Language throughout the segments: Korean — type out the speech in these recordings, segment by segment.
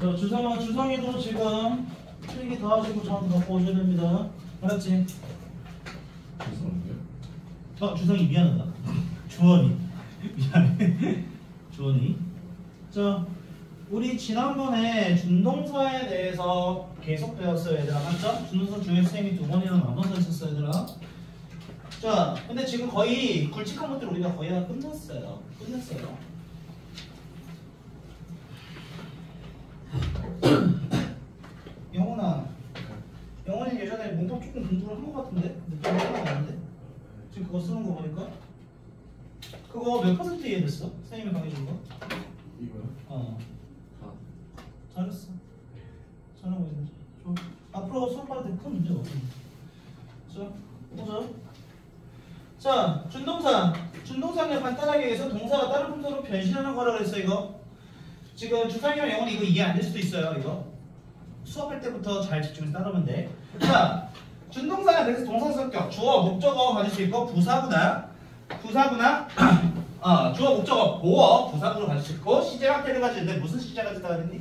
자, 주성아, 주성이도 지금 필기 다 하시고 저한테 갖고 오셔야 됩니다. 알았지? 어, 주성이 미안하다. 주원이. 미안해. 주원이. 자, 우리 지난번에 준동사에 대해서 계속 배웠어요, 얘들아. 맞죠? 준동사 중에 선생님이 두 번이나 나눠서 했었어요, 얘들아. 자, 근데 지금 거의 굵직한 것들 우리가 거의 다 끝났어요. 끝냈어요. 영훈아, 영훈이 예전에 문법 조금 공부를 한 것 같은데? 느낌이 하나 나는데? 지금 그거 쓰는 거 보니까? 그거 몇 퍼센트 이해됐어? 선생님이 강의해준 거? 이거요? 어, 다. 잘했어. 잘하고 있네. 좋아. 앞으로 수업 받을 때큰 문제가 없어. 자, 보자. 자, 준동사. 준동사는 간단하게 해서 동사가 다른 품사로 변신하는 거라 그랬어, 이거. 지금 주상이랑 영어는 이거 이해 안 될 수도 있어요, 이거. 수업할 때부터 잘 집중해서 따르면 돼. 자, 준동사는 그래서 동사 성격, 주어, 목적어 가질 수 있고, 부사구나. 부사구나. 어, 주어, 목적어, 보어, 부사구로 가질 수 있고, 시제 형태를 가지는데 무슨 시제 가지다 그랬니?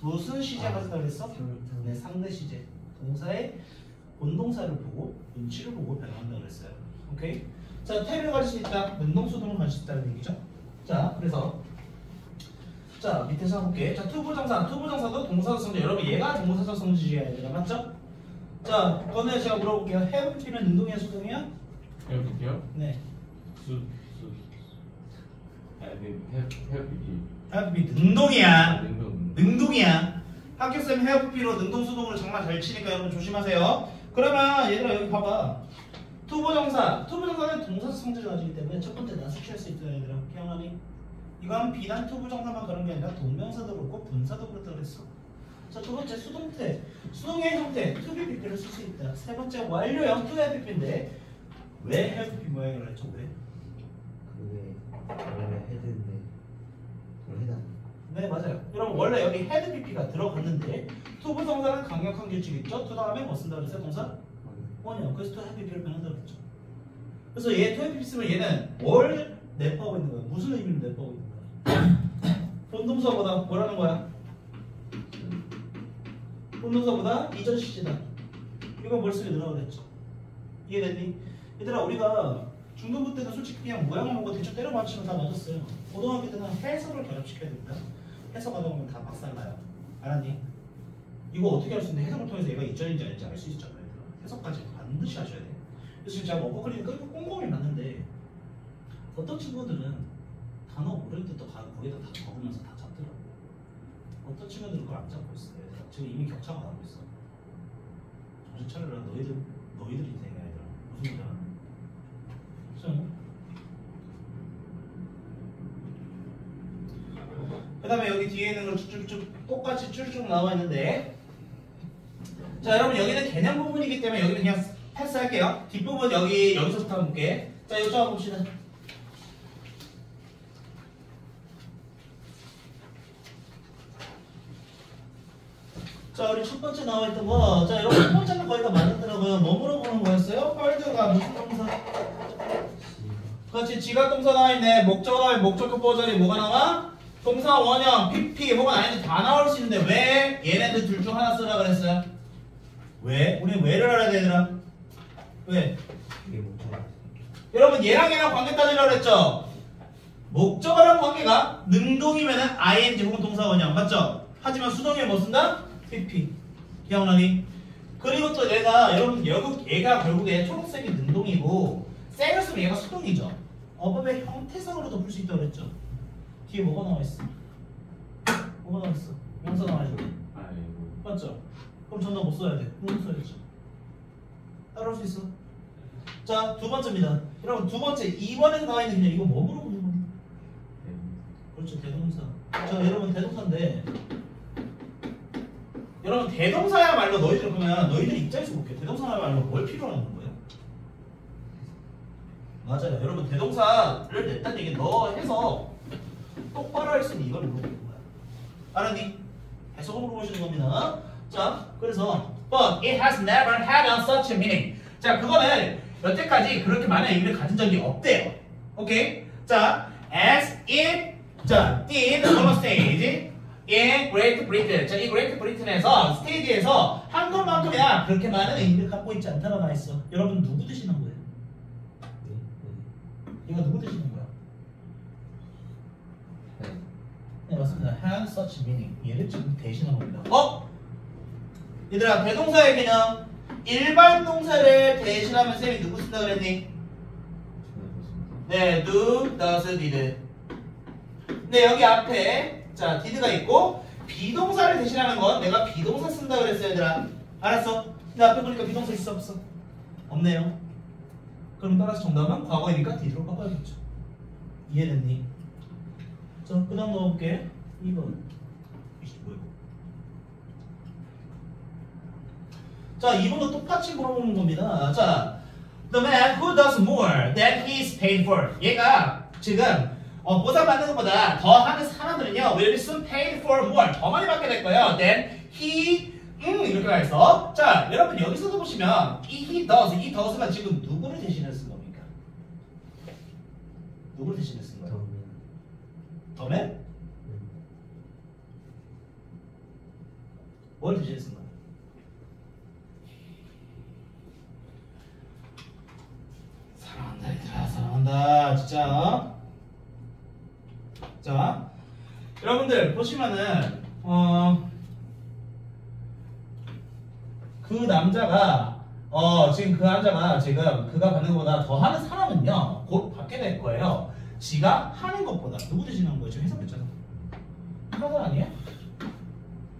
무슨 시제 가지다 그랬어? 네, 상대 시제. 동사의 본동사를 보고 눈치를 보고 변형한다 그랬어요. 오케이? 자, 태를 가질 수 있다. 능동수동을 가질 수 있다는 얘기죠. 자, 그래서 자, 밑에서 해볼게. 자, to부정사. to부정사도 동사성지. 여러분, 얘가 동사적 성질이야, 얘들아. 맞죠? 자, 그거는 제가 물어볼게요. been은 능동이야, 수동이야? 해볼게요. 네. 수, 수. 아, 네, 해, 해볼게요. have been 능동이야. 능동. 능동이야. 학교쌤 have pp로 능동 수동으로 정말 잘 치니까 여러분 조심하세요. 그러면 얘들아 여기 봐봐. to부정사. to부정사는 동사적 성질을 가지기 때문에 첫 번째 not 위치할 수 있다 얘들아. 기억나니? 이건 비단 to부정사만 그런 게 아니라 동명사도 그렇고 분사도 그렇다 그랬어. 자, 두 번째 수동태. 수동의 형태. to be pp를 쓸 수 있다. 세 번째 완료형 to have pp인데 왜 have pp 모양이라 했죠? 왜? 그게 원래 had인데 had? 네 맞아요. 여러분 원래 여기 had PP가 들어갔는데 to부정사는 강력한 규칙 있죠. to 다음에 뭐 쓴다 그랬어요? 동사? 원형이요. 그래서 to have PP로 변한다 그랬죠. 그래서 얘 to have PP 쓰면 얘는 뭘 내포하고 있는 거야? 무슨 의미를 내포하고 있는 거야? 본 동사보다 뭐라는 거야? 본동사보다 이전 시제다. 뭘 쓰게 늘어가 그랬죠. 이해됐니? 얘들아 우리가 중등부 때는 솔직히 그냥 모양만 보고 대충 때려 맞추면 다 맞았어요. 고등학교 때는 해석을 결합시켜야 됩니다. 해석하다 보면 다 박살나요. 알았니? 이거 어떻게 할 수 있는데 해석을 통해서 얘가 이전인지 아닌지 알 수 있잖아요. 해석까지 반드시 하셔야 돼. 그래서 지금 제가 먹거리니까 이거 꼼꼼히 맞는데 어떤 친구들은 단어 모를 때도 가- 거기다 다 적으면서 다 잡더라고. 어떤 친구들은 그걸 안 잡고 있어요. 지금 이미 격차가 나고 있어. 정신 차려라. 너희들 너희들 인생이야 얘들아. 무슨 말이야? 그 다음에 여기 뒤에 있는 거 쭉쭉쭉 똑같이 쭉쭉 나와 있는데 자 여러분 여기는 개념 부분이기 때문에 여기는 그냥 패스할게요 뒷부분 여기 여기서부터 한번 볼게 자 이쪽 한번 봅시다 자 우리 첫 번째 나와 있던 거 자 여러분 첫 번째는 거의 다 맞았더라고요 뭐 물어보는 거였어요? 펄드가 무슨 동사 그렇지 지각 동사 나와 있네 목적 다음에 목적격 보절이 뭐가 나와? 동사 원형, PP 혹은 아닌지 다 나올 수 있는데 왜 얘네들 둘 중 하나 쓰라 그랬어요? 왜? 우리 왜를 알아야 되더라? 왜? 여러분 얘랑 얘랑 관계 따지려고 그랬죠? 목적어랑 관계가 능동이면은 ing 혹은 동사 원형 맞죠? 하지만 수동에 뭐 쓴다? PP 기억나니? 그리고 또 얘가 여러분 여기 얘가 결국에 초록색이 능동이고 쓰면 얘가 수동이죠. 어법의 형태상으로도 풀 수 있다고 그랬죠. 뒤에 뭐가 나와 있어? 뭐가 나와 있어? 명사 나와 있어. 아이고. 맞죠? 그럼 전화 못 써야 돼. 못 써야죠. 따라올 수 있어? 자, 두 번째입니다. 여러분, 두 번째, 2번에 나와 있는 그냥 이거 뭐 물어보는? 네. 그렇죠, 대동사. 자, 여러분, 대동사인데. 여러분, 대동사야말로 너희들 그러면 너희들 입장에서 볼게요. 대동사야말로 뭘 필요로 하는 거예요? 맞아요. 여러분, 대동사를 냈다는 얘기 너 해서 똑바로 할 수 있는 이걸 물어보는 거야. 알았니? 해석을 물어보시는 겁니다. 자, 그래서 But it has never had a such a meaning. 자, 그거는 여태까지 그렇게 많은 의미를 가진 적이 없대요. 오케이? 자, as it 자, did on a stage in Great Britain. 자, 이 Great Britain에서 스테이지에서 한 것만큼이나 그렇게 많은 의미를 갖고 있지 않다가 나 있어. 여러분 누구 드시는 거예요? 네, 네. 이거 누구 드시는 거야? 네 맞습니다. has such meaning. 얘를 지금 대신한 겁니다. 어? 얘들아 대동사의 개념 일반 동사를 대신하면 쌤이 누구 쓴다 그랬니? 네, do, does, did. 네, 여기 앞에 자 did가 있고 비동사를 대신하는 건 내가 비동사 쓴다 그랬어 얘들아. 알았어? 근데 앞에 보니까 비동사 있어 없어? 없네요. 그럼 따라서 정답은 과거이니까 did로 바꿔야겠죠. 이해됐니? 자, 그 다음 넣어볼게. 2번. 이씨, 뭐야. 자, 2번도 똑같이 물어보는 겁니다. 자, the man who does more than he is paid for. 얘가 지금 어, 보상받는 것보다 더 하는 사람들은요, will be soon paid for more. 더 많이 받게 될 거예요. than he, 음, 이렇게 가있어. 자, 여러분 여기서도 보시면 이 he does, 이 does가 지금 누구를 대신해 쓴 겁니까? 누구를 대신해 쓴 거예요? 더맨? 뭘 대신해 쓴 거야? 사랑한다 얘들아 사랑한다 진짜 자 여러분들 보시면은 어 그 남자가 어 지금 그 남자가 지금 그가 받는 것보다 더 하는 사람은요 곧 받게 될 거예요 지가 하는 것보다 누구 대신하는 거예요 지금 해석했잖아 하나가 아니야?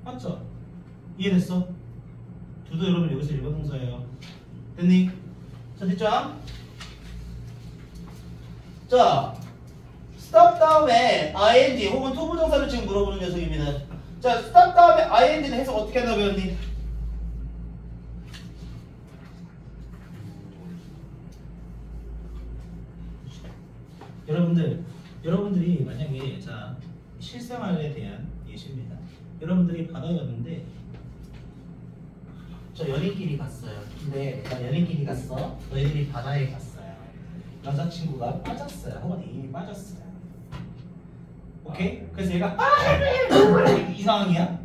맞죠? 이해됐어? 두도 여러분 여기서 일반 동사예요 됐니? 자 됐죠? 자 stop 다음에 ing 혹은 투부 동사를 지금 물어보는 녀석입니다 자 stop 다음에 ing는 해석 어떻게 한다고 배웠니? 여러분들 여러분들이 만약에 자 실생활에 대한 예시입니다. 여러분들이 바다에 갔는데 저 연인끼리 갔어요. 근데 나 연인끼리 갔어. 너희들이 바다에 갔어요. 여자친구가 빠졌어요. 혹은 이미 빠졌어요. 오케이? 그래서 얘가 아, 이 상황이야.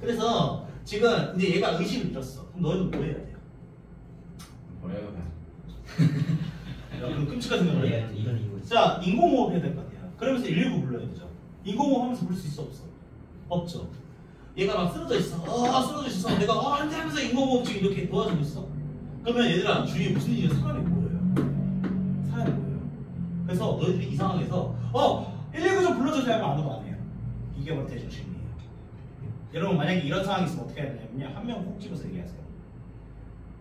그래서 지금 이제 얘가 의식을 잃었어. 그럼 너희도 뭐 해야 돼요? 버려요. 야, 그럼 끔찍한 생각을 해. 네, 이런 이거 자, 인공호흡 해야 될 거 아니야. 그러면서 119 불러야 되죠. 인공호흡 하면서 부를 수 있어 없어? 없죠. 얘가 막 쓰러져 있어. 아, 쓰러져 있어. 내가 아, 안돼 하면서 인공호흡 지금 이렇게 도와주고 있어. 그러면 얘들아 주위에 무슨 일이 사람이 보여요. 사람이 보여요. 그래서 너희들이 이 상황에서 어, 119 좀 불러주세요 하면 아무도 안 해요. 이게 바로 대중심리예요. 여러분 만약에 이런 상황이 있으면 어떻게 해야 되냐면요. 한 명 콕 집어서 얘기하세요.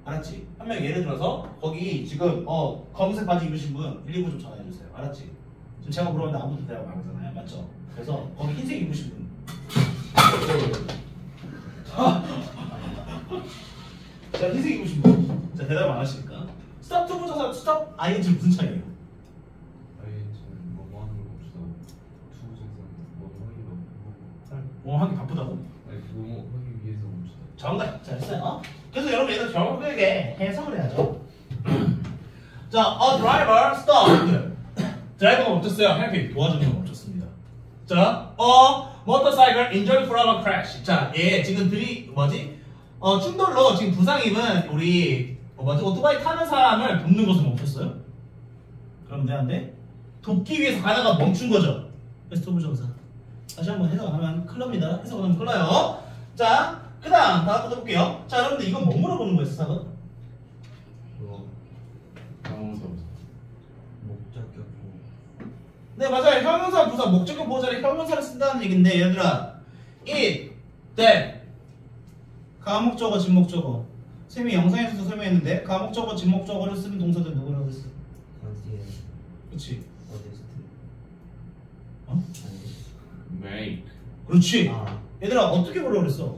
알았지? 한 명 예를 들어서 거기 지금 어 검은색 바지 입으신 분 119 좀 전화해 주세요. 알았지? 지금 제가 물어봤는데 아무도 대답 안 하잖아요. 맞죠? 그래서 거기 흰색 입으신 분. 자 흰색 입으신 분. 자 대답 안 하시니까. 스탑 투부 조사 스탑 ING 무슨 차이예요? 아이는 뭐 하는 걸 봅시다. 투부정상 뭐 하기로 뭐 하기 바쁘다고? 아니 그거 뭐 하기 위해서 봅시다. 정답 잘했어요. 그래서 여러분 얘는 정확하게 해석을 해야죠. 자, a driver stopped. 드라이버가 멈췄어요. 해피 도와주는 거 멈췄습니다. 자, a motorcycle injured from a crash. 자, 얘 지금 들이 뭐지? 어 충돌로 지금 부상 입은 우리 어, 뭐지 오토바이 타는 사람을 돕는 것을 멈췄어요. 그럼 돼안돼? 돕기 위해서 가다가 멈춘 거죠. 도부 정사. 다시 한번 해석 안 하면 납니다. 해석 안 하면 나요. 자, 그 다음 다음 거 볼게요. 자, 여러분들 이건 뭐 물어보는 사건? 당황스러워. 목적격 네, 맞아요. 형용사 부사 목적격 보호자를 형용사를 쓴다는 얘긴데, 얘들아. it, that. 가목적어, 진목적어. 쌤이 영상에서도 설명했는데, 가목적어, 진목적어를 쓰는 동사들 누구라고 했어? 그렇지. 어데스트 어? 아니 make 그렇지. 아 얘들아, 어떻게 뭐라 그랬어?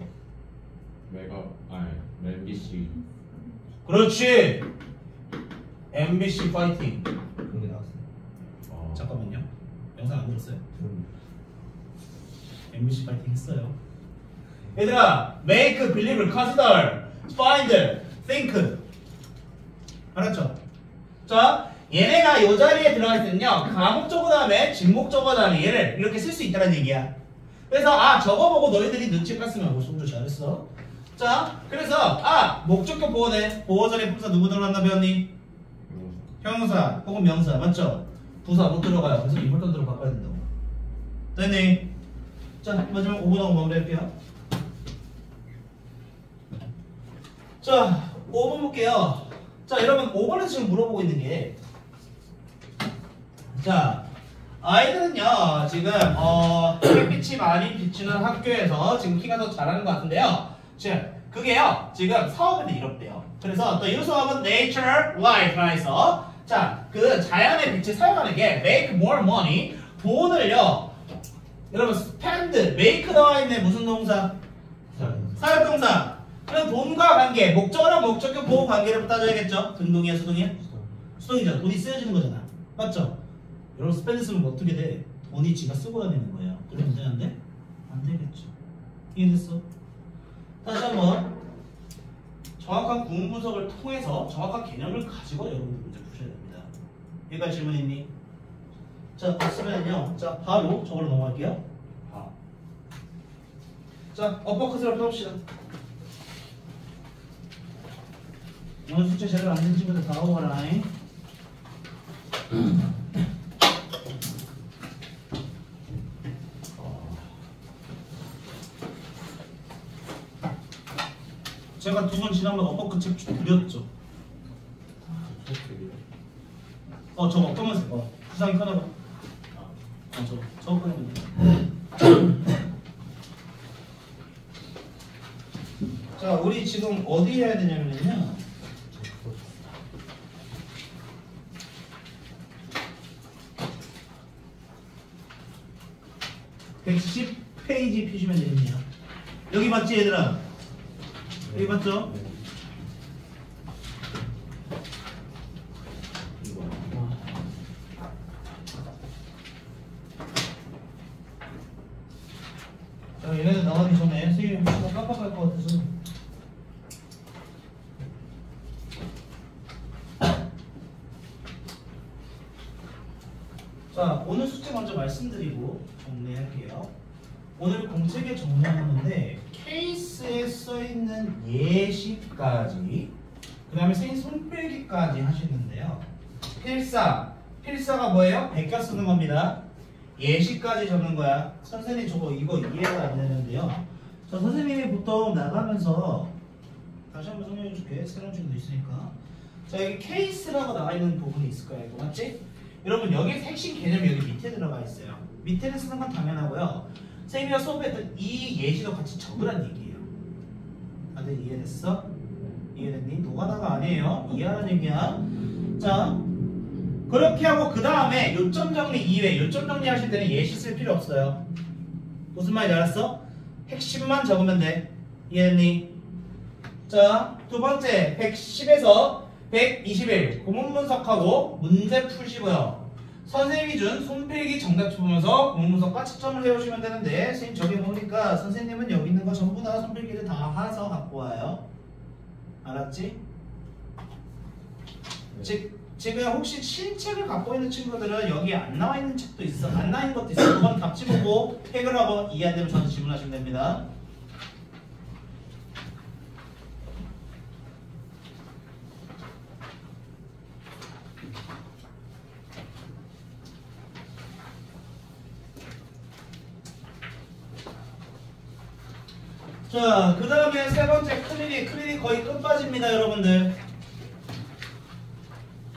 메가 아니 멜비시 그렇지. MBC 파이팅. 그런 게 나왔어요 어. 잠깐만요. 영상 안 들었어요? 좀 MBC 파이팅 했어요. 얘들아, make, believe, consider, find, think. 알았죠? 자, 얘네가 이 자리에 들어갈 때는요, 가목적어 다음에 진목적어 다음에 얘를 이렇게 쓸 수 있다는 얘기야. 그래서 아 저거 보고 너희들이 눈치 깠으면 뭐 송주 잘했어. 자 그래서 아 목적격 보호네 보호전에 품사 누구 들어간다 배웠니? 형용사 혹은 명사 맞죠? 부사 못 들어가요. 그래서 이물단으로 바꿔야 된다고. 됐니? 자 마지막 5분 하고 마무리할게요. 자 5번 볼게요. 자 여러분 5번에서 지금 물어보고 있는 게 자, 아이들은요, 지금, 어, 햇빛이 많이 비치는 학교에서 지금 키가 더 잘하는 것 같은데요. 지금, 그게요, 지금 사업인데 이렇대요. 그래서 또 이 수업은 nature life라 해서, 자, 그 자연의 빛을 사용하는 게 make more money, 돈을요, 여러분, spend, make 나와 있네, 무슨 동사? 사역동사. 그럼 돈과 관계, 목적어랑 목적격 보어 관계를 따져야겠죠? 능동이야, 수동이야? 수동이죠. 돈이 쓰여지는 거잖아. 맞죠? 여러분 spend 쓰면 어떻게 돼? 돈이 지가 쓰고 다니는 거예요. 그러면 되는데? 안 되겠죠. 이해됐어? 다시 한번 정확한 구문 분석을 통해서 정확한 개념을 가지고 여러분들 문제 푸셔야 됩니다. 여기까지 질문 있니? 자, 없으면요. 자, 바로 저걸로 넘어갈게요. 바. 자, 어퍼컷을 펴봅시다. 오늘 숙제 제대로 안 된 친구들 다 오거라 제가 두번 지난번 어퍼컷 책 드렸죠. 어, 저거 검은색. 어, 부상이 꺼내봐. 어, 저거, 저거 꺼내면 돼. 자, 우리 지금 어디 해야 되냐면요. 110 페이지 피시면 되겠네요. 여기 맞지 얘들아? 여기 맞죠? 자, 얘네들 나가기 전에 선생님 시간 깜빡할 것 같아서 자, 오늘 숙제 먼저 말씀드리고 정리할게요. 오늘 공책에 정리하는데 케이스에 써 있는 예시까지 그 다음에 선생님 손필기까지 하시는데요. 필사 필사가 뭐예요? 베껴 쓰는 겁니다. 예시까지 적는 거야. 선생님 저거 이거 이해가 안 되는데요. 저 선생님이 보통 나가면서 다시 한번 설명해 줄게. 새로운 친구도 있으니까. 자 여기 케이스라고 나와 있는 부분이 있을 거예요. 이거 맞지? 여러분 여기 핵심 개념이 여기 밑에 들어가 있어요. 밑에는 쓰는 건 당연하고요. 선생님이가 수업했던 이 예시도 같이 적으란 얘기예요. 다들 이해됐어? 이해됐니? 노가다가 아니에요. 이해하는 얘기야. 자, 그렇게 하고 그 다음에 요점 정리 이외 요점 정리 하실 때는 예시 쓸 필요 없어요. 무슨 말인지 알았어? 핵심만 적으면 돼. 이해했니? 자, 두 번째 110에서 121 고문 분석하고 문제 푸시고요. 선생님이 준 손필기 정답 보면서 고문 분석과 채점을 해오시면 되는데 선생님 저기 보니까 선생님은 여기 있는 거 전부 다 손필기를 다 해서 갖고 와요. 알았지? 즉 지금 혹시 신책을 갖고 있는 친구들은 여기 안 나와 있는 책도 있어. 안 나와 있는 것도 있어. 그건 답지 보고 해결하고 이해 안 되면 저한테 질문하시면 됩니다. 자, 그 다음에 세 번째 클리닉. 클리닉 거의 끝 빠집니다, 여러분들.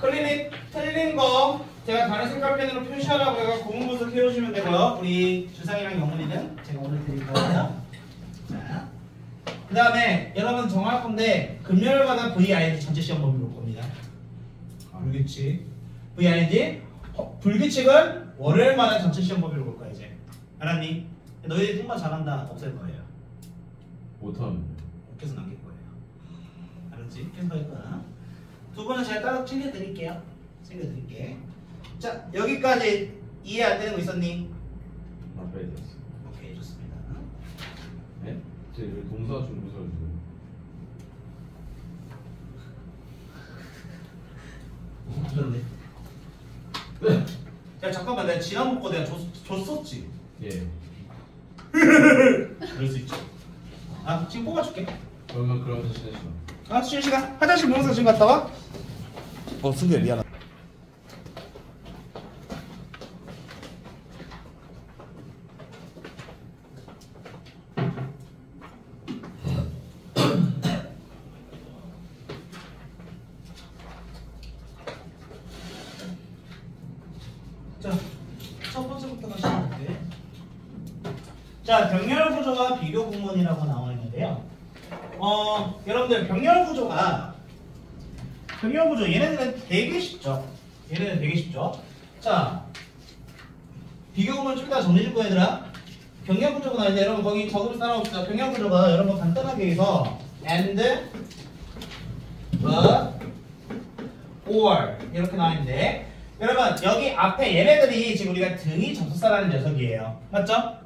클리닉 틀린 거 제가 다른 색깔펜으로 표시하라고 해서 고문 분석 해오시면 되고요. 우리 주상이랑 영훈이는 제가 오늘 드릴 거예요. 자, 그 다음에 여러분 정할 건데 금요일마다 VID 전체 시험 범위 볼 겁니다. 불규칙. VID 어, 불규칙은 월요일마다 전체 시험 범위로 볼 거야 이제. 알았니? 너희들 통과 잘한다 없앨 거예요. 못하는 계속 남길 거예요. 알았지? 계속 할 거야. 두 번은 제가 따로 챙겨드릴게요. 챙겨드릴게. 자, 여기까지 이해 안 되는 거 있었니? 앞에 있었어. 오케이, 좋습니다. 네? 제 동사 중부서 지금 그런데. 네. 야, 잠깐만, 내가 지난번 거 내가 줬, 줬었지? 예. 그럴 수 있죠. 아 지금 뽑아줄게. 그러면 그러면 쉬는 시간. 아 쉬는 시간. 화장실 모여서 지금 갔다 와. 어 승재 미안하다. 자, 첫 번째부터 가시면 돼. 자, 병렬 구조가 비교 구문이라고 나와 있는데요. 어, 여러분들 병렬 구조가 병렬 구조 얘네들은 되게 쉽죠. 얘네는 되게 쉽죠. 자, 비교 구문 좀 이따 정리 줄 거야 얘들아. 병렬 구조가 나왔는데 여러분 거기 적으로 따라옵시다. 병렬 구조가 여러분 간단하게 해서 and, but, or 이렇게 나와 있는데 여러분 여기 앞에 얘네들이 지금 우리가 등위 접속사라는 녀석이에요. 맞죠?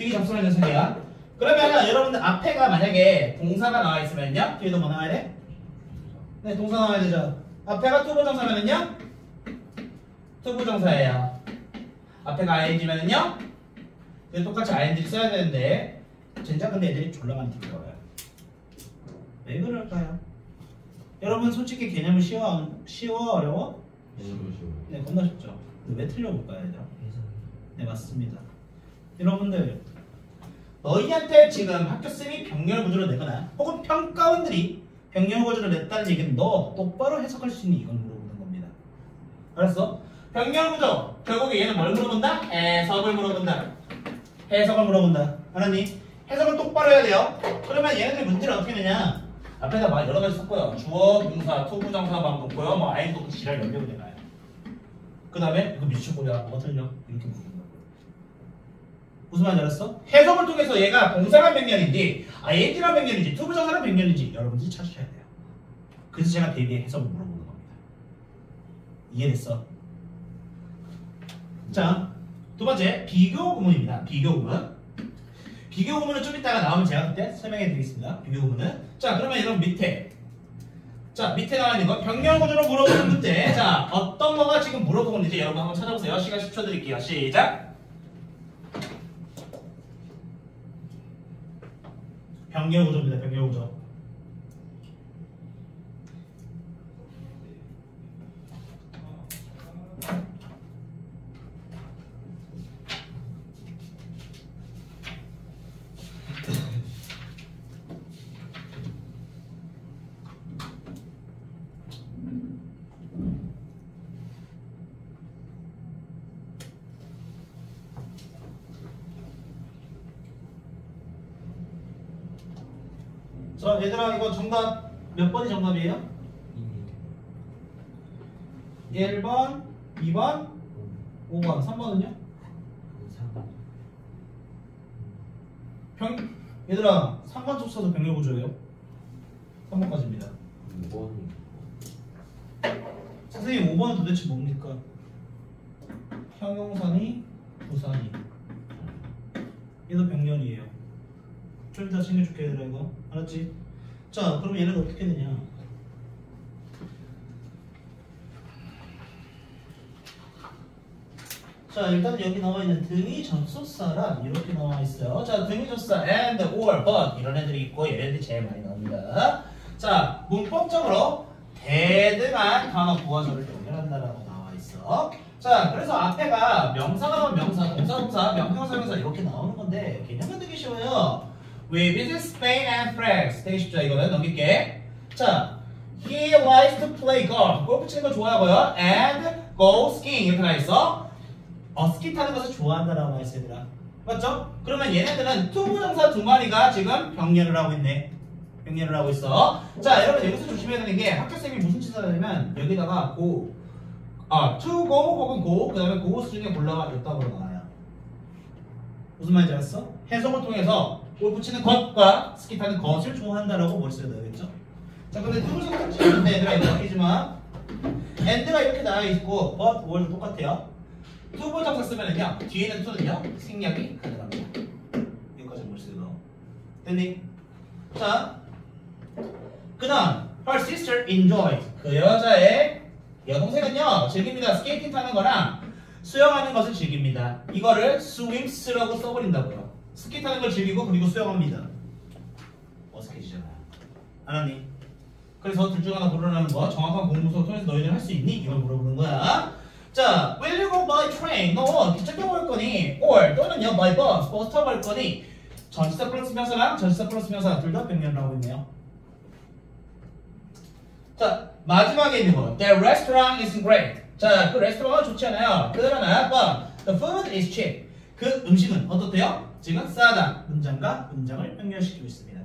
등위 녀석이야. 그러면 여러분들 앞에가 만약에 동사가 나와 있으면요 뒤에도 뭐 나와야 돼? 네 동사 나와야 되죠. 앞에가 to부정사면은요 to부정사예요. 앞에가 ing면은요 네, 똑같이 ing 써야 되는데 진짜 근데 애들이 졸라 많이 들어와요. 왜 그럴까요? 여러분 솔직히 개념은 쉬워 쉬워 어려워? 쉬워 쉬워. 네 겁나 쉽죠. 왜 틀려볼까요, 얘들아? 네 맞습니다. 여러분들 너희한테 지금 학교 쌤이 병렬 구조를 내거나 혹은 평가원들이 병렬 구조를 냈다는 얘기는 너 똑바로 해석할 수 있는 이걸 물어보는 겁니다. 알았어? 병렬 구조 결국에 얘는 뭘 물어본다? 해석을 물어본다. 해석을 물어본다. 알았니? 해석을 똑바로 해야 돼요. 그러면 얘네들 문제를 어떻게 내냐? 앞에다 막 여러 가지 섞어요. 주어, 동사, to부정사 막 놓고요. 뭐 아이도 그 지랄 연결 되나요? 그 다음에 이거 밑줄 치고요 뭐가 틀려? 이렇게 물어본다고요. 무슨 말인지 알았어? 해석을 통해서 얘가 동사랑 병렬인지 ing랑 병렬인지 to부정사랑 병렬인지 여러분들이 찾으셔야 돼요. 그래서 제가 대비해 해석을 물어보는 겁니다. 이해됐어? 자, 두 번째 비교 구문입니다. 비교 구문. 비교 구문은 좀 이따가 나오면 제가 그때 설명해 드리겠습니다. 비교 구문은 자 그러면 여러분 밑에 자 밑에 나와 있는 거 병렬 구조로 물어보는 문제 자 어떤 거가 지금 물어보고 있는지 여러분 한번 찾아보세요. 시간 10초 드릴게요. 시작. 병렬 구조입니다. 병렬 구조. 자 얘들아 이거 정답 몇 번이 정답이에요? 이 1번, 2번, 5번, 3번은요? 삼. 병 얘들아 3번 접수도 병렬 구조예요. 3번까지입니다. 뭐 선생님 5번은 도대체 뭡니까? 형용사니 부사니 얘도 병렬이에요. 좀 이따 챙겨줄게 얘들아 이거 알았지? 자 그럼 얘는 어떻게 되냐? 자 일단 여기 나와 있는 등이 접속사란 이렇게 나와 있어요. 자 등이 접속사 and, or, but 이런 애들이 있고 얘네들이 제일 많이 나옵니다. 자 문법적으로 대등한 단어 구어절을 연결한다라고 나와 있어. 자 그래서 앞에가 명사가 나오면 명사, 동사, 동사, 명사, 명사 이렇게 나오는 건데 개념은 되게 쉬워요. We visit Spain and France. 되게 쉽죠 이거는 넘길게. 자 He likes to play golf. 골프 치는 거 좋아하고요. And go skiing 이렇게 나와 있어. 어, 스키 타는 것을 좋아한다라고 얘들아 맞죠? 그러면 얘네들은 to부정사 두 마리가 지금 병렬을 하고 있네 병렬을 하고 있어 자 여러분 여기서 조심해야 되는 게 학교쌤이 무슨 짓을 하냐면 여기다가 go 아, go 혹은 go 그 다음에 go 중에 골라가 였다고 나와요 무슨 말인지 알았어? 해석을 통해서 골프 치는 것과 스키 타는 것을 좋아한다라고 머릿속에 넣어야겠죠? 자 근데 to부정사 치는데 얘들아 이거 바뀌지만 and가 이렇게 나와 있고 but, or도 똑같아요 to부정사 쓰면은요 뒤에는 to는요 생략이 가능합니다. 여기까지 넣어. 됐니? 자, 그다음 her sister enjoys 그 여자의 여동생은요 즐깁니다. 스케이팅 타는 거랑 수영하는 것을 즐깁니다. 이거를 swims라고 써버린다고요. 스키 타는 걸 즐기고 그리고 수영합니다. 어색해지잖아요. 알았니? 그래서 둘 중 하나 고르라는 거 정확한 공부서 통해서 너희들 할 수 있니? 이걸 물어보는 거야. 자, will you go by train? 너 기차 타고 갈 거니? or 또는요 by bus, 버스 타고 갈 거니? 전치사 플러스 명사랑 전치사 플러스 명사 둘다 하고 있네요. 자, 마지막에 있는 거. The restaurant is great. 자, 그 레스토랑은 좋지 않아요. 그러나 but the food is cheap. 그 음식은 어떻대요? 지금 싸다. 문장과 문장을 연결시키고 있습니다.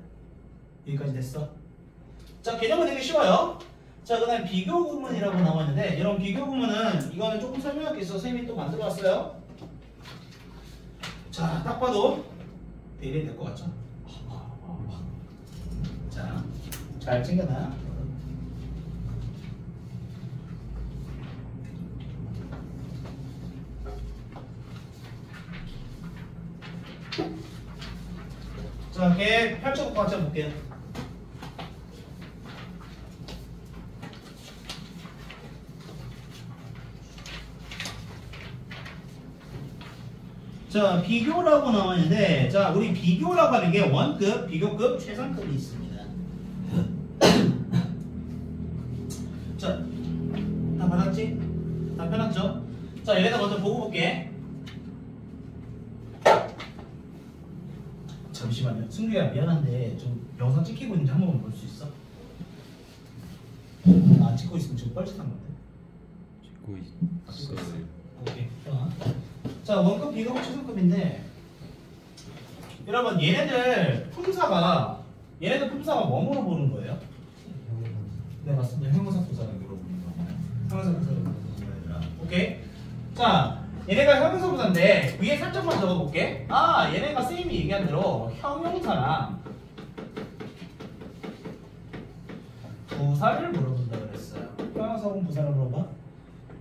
여기까지 됐어. 자, 개념은 되게 쉬워요. 자, 그 다음에 비교 구문이라고 있는데, 여러분 비교 구문은 이거는 조금 설명할 게 있어서 선생님이 또 만들어 왔어요. 자, 딱 봐도 대리인 될것 같죠? 자, 잘 챙겨놔. 자, 걔 펼쳐놓고 같이 볼게요. 자, 비교라고 나와 있는데, 자, 우리 비교라고 하는 게 원급, 비교급, 최상급이 있습니다. 자, 다 받았지? 다 펴놨죠? 자, 얘네들 먼저 보고 볼게. 잠시만요. 승규야, 미안한데, 좀 영상 찍히고 있는지 한 번만 볼 수 있어? 아, 안 찍고 있으면 지금 뻘짓한 건데. 찍고 아, 있어요. 오케이. 좋아. 자, 원급, 비급, 최상급인데 여러분 얘네들 품사가 얘네들 품사가 뭐뭐로 보는 거예요? 네 맞습니다. 형용사 부사를 물어보는 거예요. 형용사 부사를 물어보는 거예요. 오케이. 자, 얘네가 형용사 부사인데 위에 살짝만 적어볼게. 아, 얘네가 쌤이 얘기한 대로 형용사랑 부사를 물어본다 그랬어요. 형용사 부사를 물어봐.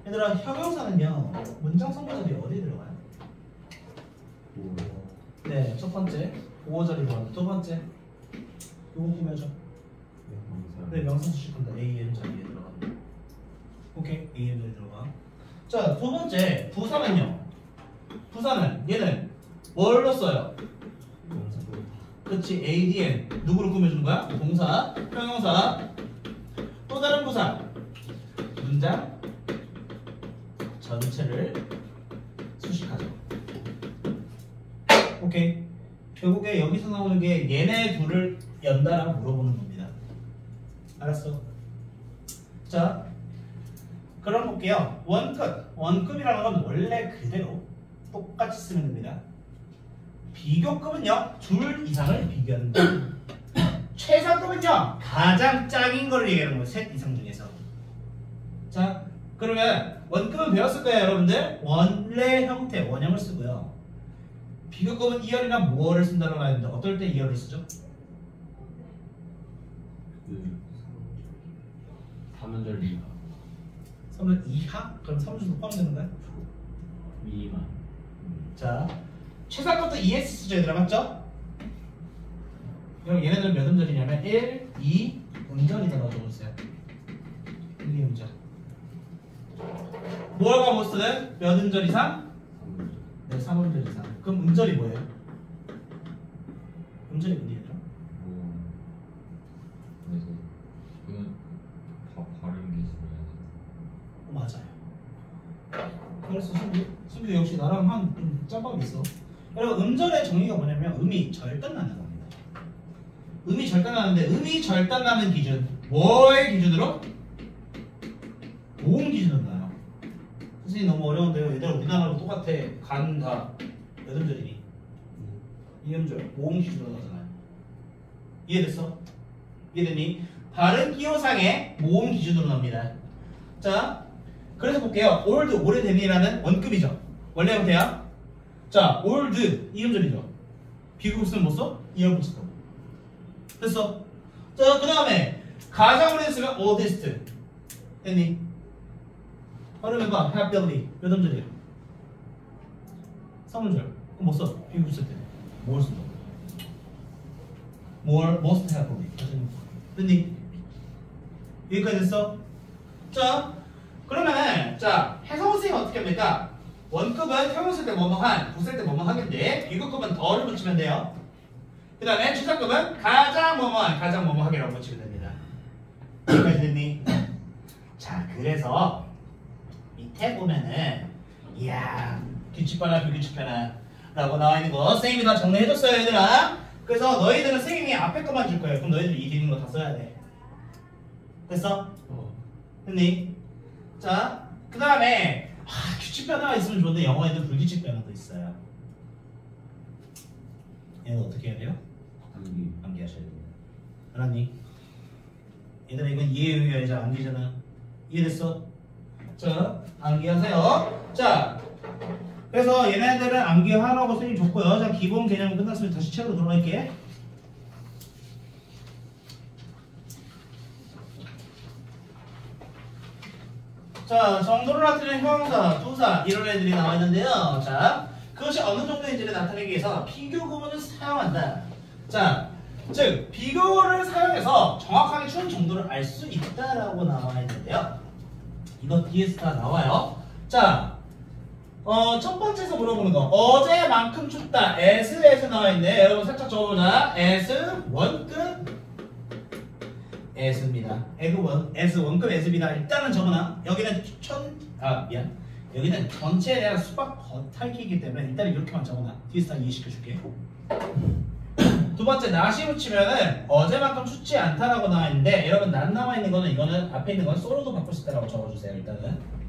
얘들아, 형용사는요 문장 성분절이 어디 들어가요? 네, 첫 번째 보호자리 들어간다. 두 번째 요거 꾸며줘. 네, 명사 수식 한다. AM 자리에 들어간다. 오케이, AM 자리에 들어가. 자, 두 번째 부사는요. 부사는 얘는 뭘로 써요? 그렇지, ADN 누구로 꾸며주는 거야? 동사, 형용사, 또 다른 부사, 문장 전체를 수식하죠. 오케이. 결국에 여기서 나오는 게 얘네 둘을 연다라고 물어보는 겁니다. 알았어? 자, 그럼 볼게요. 원급. 원급이라는 건 원래 그대로 똑같이 쓰면 됩니다. 비교급은요, 둘 이상을 비교한다. 최상급은요, 가장 짱인 걸 얘기하는 거예요. 셋 이상 중에서. 자, 그러면 원급은 배웠을 거예요, 여러분들. 원래 형태, 원형을 쓰고요. 비교급은 이열이나 무어를 쓴다고 하는데 어떨 때 이열을 쓰죠? 그 3연절 이하 3분 이하? 그럼 3주도 포함되는 거야? 미만 자, 최상급도 ES 얘들아, 맞죠? 그럼 얘네들 몇 음절이냐면 1, 2, 음절이다 넣어줘보세요. 1, 2 음절. 못 쓰는 몇 음절 이상? 3연절 네, 3음절 이상. 그럼 음절이 뭐예요? 음절이 뭐니 얘들아? 그래서 그건 바, 발음 기술이야 어, 맞아요. 그래서 승규, 승규 역시 나랑 한좀 짬밥이 있어. 여러분 음절의 정의가 뭐냐면 음이 절단나는 겁니다. 음이 절단나는데 음이 절단나는 기준 뭐의 기준으로? 모음 기준으로 나요. 선생님 너무 어려운데요. 얘들아 우리나라로 똑같아. 간다. 몇 음절이니? 이 음절 모음 기준으로 나잖아요. 이해됐어? 이해됐니? 발음 기호상의 모음 기준으로 납니다. 자, 그래서 볼게요. old 오래됨이라는 원급이죠. 원래 형태야. 자, old 이음절이죠. 쓰면 뭐 써? 이음절 써. 됐어. 자, 그 다음에 가장 오래됐으면 oldest. 됐니? 바로 해봐. happily. 몇 음절이야? 3음절. 뭐 써? 비급 쓸 때. 뭘 쓴다? more most happily. 됐니? 여기까지 됐어? 자, 그러면은 자 해성 선생님 어떻게 합니까? 원급은 형용사 때 뭐뭐한, 부사 때 뭐뭐하겠는데 비교급은 더를 붙이면 돼요. 그 다음에 추상급은 가장 뭐뭐한, 가장 뭐뭐하게라고 붙이면 됩니다. 여기까지 됐니? 자, 그래서 밑에 보면은 이야 규칙변화 비규칙변화 라고 나와 있는 거 선생님이 다 정리해줬어요 얘들아 그래서 너희들은 선생님이 앞에 것만 줄 거예요 그럼 너희들 이 뒤에 있는 거 다 써야 돼 됐어? 어. 됐니? 자, 그 다음에 아, 규칙 변화가 있으면 좋은데 영어에는 불규칙 변화도 있어요. 얘는 어떻게 해야 돼요? 암기. 암기하셔야 됩니다. 알았니? 얘들아 이건 이해용이야 이제 암기잖아. 이해됐어? 자, 암기하세요. 자, 그래서 얘네들은 암기하라고 선생님 줬고요. 자, 기본 개념 끝났으면 다시 책으로 돌아갈게. 자, 정도를 나타내는 형용사, 두사 이런 애들이 나와 있는데요. 자, 그것이 어느 정도인지를 나타내기 위해서 비교 구문을 사용한다. 자, 즉 비교를 사용해서 정확하게 추운 정도를 알 수 있다라고 나와 있는데요. 이거 뒤에서 다 나와요. 자, 어, 첫 번째에서 물어보는 거. 어제만큼 춥다. S에서 나와 있네. 여러분 살짝 적어보자. S 원급 S입니다. S 원 S 원급 S입니다. 일단은 적어놔. 여기는 천, 아 미안. 여기는 전체에 대한 수박 겉핥기이기 때문에 일단 이렇게만 적어놔. 뒤에서 다 이해시켜줄게. 두 번째 낮이 붙이면은 어제만큼 춥지 않다라고 나와 있는데 여러분 낮 나와 있는 거는 이거는 앞에 있는 건 쏘로도 바꿀 수 있다라고 적어주세요. 일단은.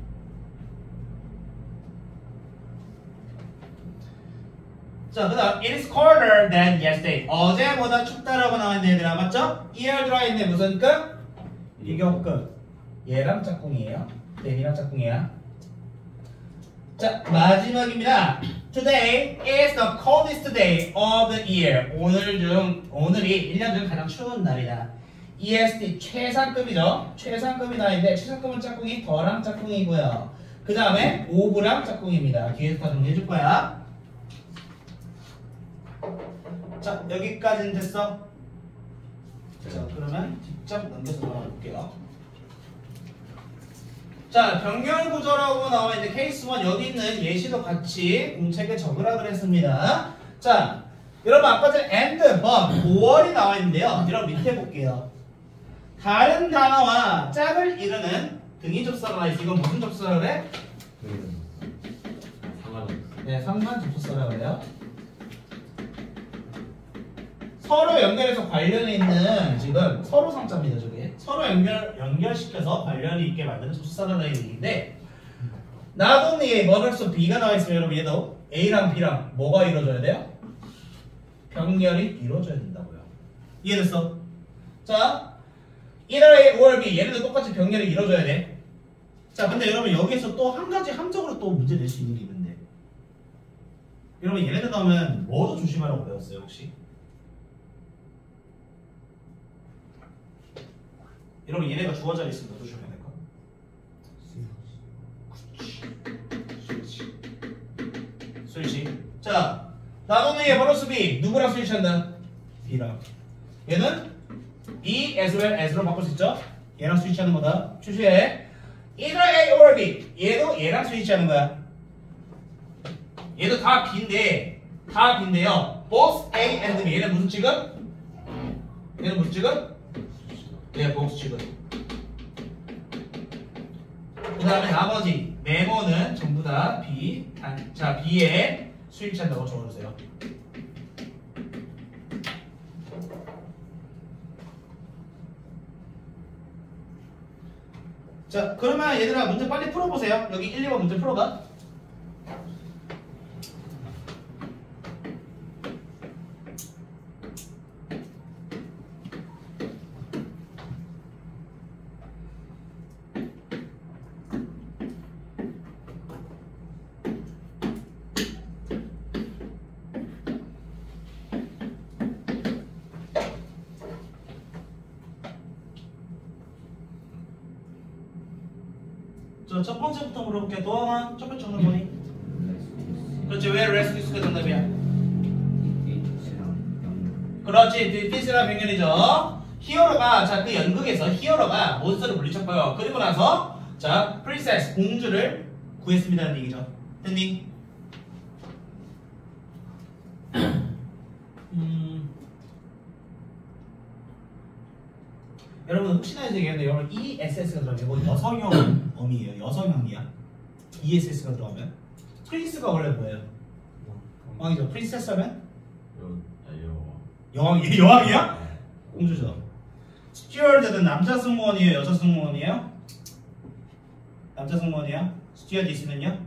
자, 그 다음, it is colder than yesterday. 어제보다 춥다라고 나와있는 얘들아, 맞죠? 들어와 있네, 무슨 급? 비교급. 얘랑 짝꿍이에요. 얘랑 짝꿍이야. 자, 마지막입니다. Today is the coldest day of the year. 오늘 중, 오늘이 1년 중 가장 추운 날이다. EST 최상급이죠. 최상급이 나있는데 최상급은 짝꿍이 더랑 짝꿍이고요. 그 다음에 오브랑 짝꿍입니다. 뒤에서 다 정리해줄 거야. 자 여기까지는 됐어? 자 그러면 직접 넘겨서 돌아가 볼게요 자 병렬 구조라고 나와 있는 케이스 1 여기 있는 예시도 같이 공책에 적으라 그랬습니다 자 여러분 아까 전에 and, but, 5월이 나와 있는데요 여러분 밑에 볼게요 다른 단어와 짝을 이루는 등이 접사가 있어 이건 무슨 접사라 그래? 음. 상관없어. 네 상관 접사라 그래요 서로 연결해서 관련이 있는 지금 서로 상자입니다 저게 서로 연결 연결시켜서 관련이 있게 만드는 접사라는 얘기인데 나동이에 머덜수 B가 나와 있으면 여러분 얘도 A랑 B랑 뭐가 이루어져야 돼요? 병렬이 이루어져야 된다고요 이해됐어? 자 either A or B 얘네도 똑같이 병렬이 이루어져야 돼. 자 근데 여러분 여기에서 또 한 가지 함정으로 또 문제 낼 수 있는 게 있는데 여러분 얘네들 나오면 뭐도 조심하라고 배웠어요 혹시? 여러분 얘네가 주어 자리 더 조심해야 될 거. 스위치. 자 나노미의 번호수 B 누구랑 스위치한다? B랑. 얘는 B as well as로 바꿀 수 있죠? 얘랑 스위치하는 거다. 추시해. either A or B. 얘도 얘랑 스위치하는 거야. 얘도 다 B인데 다 B인데요. both A and B. 얘는 무슨 취급? 얘는 무슨 취 both 취급. 그 다음에 나머지 메모는 전부 다 B. 단- 자, B에 스위치한다고 적어주세요. 자, 그러면 얘들아 문제 빨리 풀어보세요. 여기 1, 2번 문제 풀어봐. 구했습니다는 얘기죠. 됐니? 음. 여러분 혹시나 이제 얘기했는데 여러분 ESS가 들어가면 이거 여성형 어미예요. 여성형이야. ESS가 들어가면 prince가 원래 뭐예요? 왕이죠. princess 하면 여왕이 여왕이야? 공주죠. steward는 남자 승무원이에요, 여자 승무원이에요? 남자 승무원이야? 스튜어디스는요?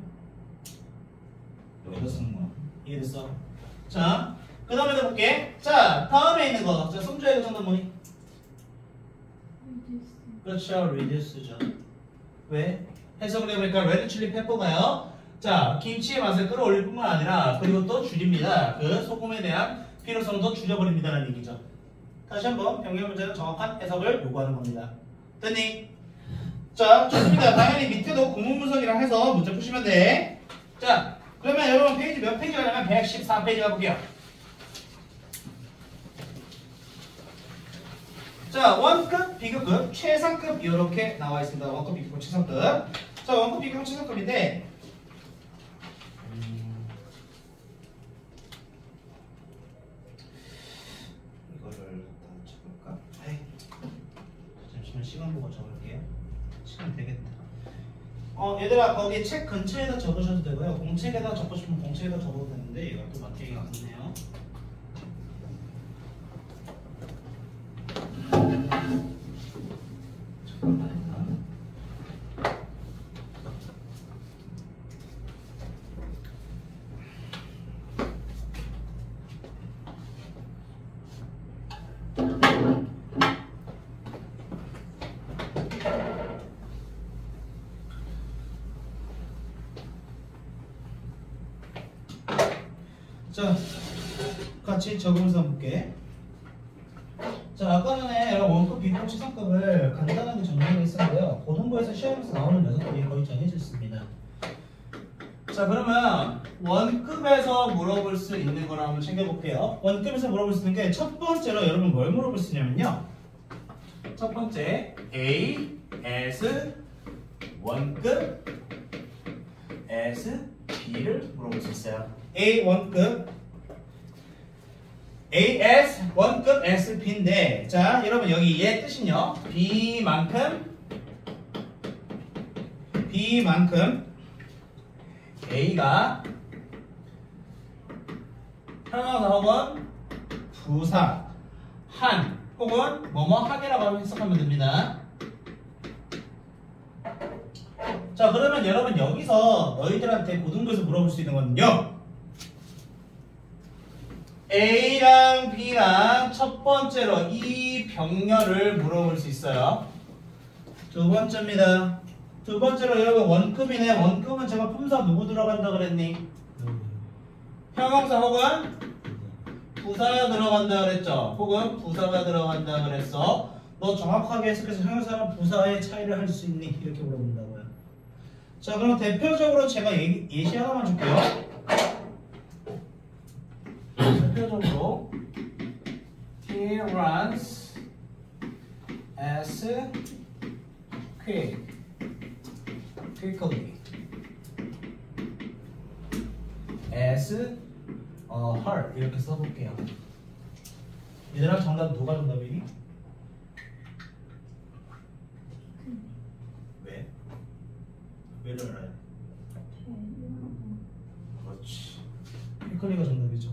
여자 승무원. 이해됐어? 자, 그 다음에 해볼게. 자, 다음에 있는 거. 자, 손주의 정답 뭐니? 그렇죠, reduce죠. 왜? 해석을 해보니까 레드 칠리 페퍼가요. 자, 김치의 맛을 끌어올릴 뿐만 아니라 그리고 또 줄입니다. 그 소금에 대한 필요성도 줄여버립니다라는 얘기죠. 다시 한번 병렬 문제는 정확한 해석을 요구하는 겁니다. 됐니? 자, 좋습니다. 당연히 밑에도 구문 분석이랑 해서 문제 푸시면 돼. 자, 그러면 여러분 페이지 몇 페이지 가냐면 114페이지 가볼게요. 자, 원급, 비교급, 최상급 이렇게 나와 있습니다. 원급, 비교급, 최상급. 자, 원급, 비교급, 최상급인데 음, 이거를 갖다 적을까? 에이, 잠시만 시간 보고 되겠다. 어, 얘들아 거기 책 근처에다 적으셔도 되고요. 공책에다 적고 싶으면 공책에다 적어도 되는데 이것도 맞기가 같네요. 잠깐만요. 자, 같이 적으면서 볼게. 자, 아까 전에 원급, 비급, 치상급을 간단하게 정리하고 있었는데요. 고등부에서 시험에서 나오는 녀석들이 거의 정해져 있습니다. 자, 그러면 원급에서 물어볼 수 있는 걸 한번 챙겨볼게요. 원급에서 물어볼 수 있는 게 첫 번째로 여러분 뭘 물어볼 수 있냐면요. 첫 번째, A, S, 원급, S, B를 물어볼 수 있어요. A 원급 AS 원급 SP인데 자 여러분 여기 얘 뜻은요 B만큼 B만큼 A가 형용사 혹은 부사 한 혹은 뭐뭐 하게라고 해석하면 됩니다. 자 그러면 여러분 여기서 너희들한테 고등부에서 물어볼 수 있는 거는요 A랑 B랑 첫 번째로 이 병렬을 물어볼 수 있어요. 두 번째입니다. 두 번째로 여러분 원급이네. 원급은 제가 품사 누구 들어간다 그랬니? 형용사 혹은 부사가 들어간다 그랬죠? 혹은 부사가 들어간다 그랬어? 너 정확하게 해석해서 형용사랑 부사의 차이를 할 수 있니? 이렇게 물어본다고요. 자 그럼 대표적으로 제가 예, 예시 하나만 줄게요 대표적으로 T runs as quick quickly as 어, her 이렇게 써볼게요 얘들아 정답 누가 정답이니? 왜? 왜를 알아요? 그렇지. 피클리가 정답이죠.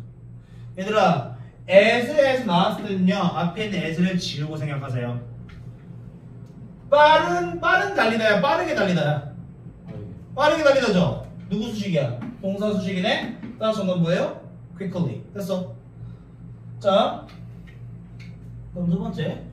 얘들아, as에서 나왔을 때는요, 앞에 있는 as를 지우고 생각하세요. 빠른, 빠른 달리다야, 빠르게 달리다야. 빠르게 달리다죠? 누구 수식이야? 동사 수식이네? 따라서 정답 뭐예요? quickly. 됐어. 자, 그럼 두 번째.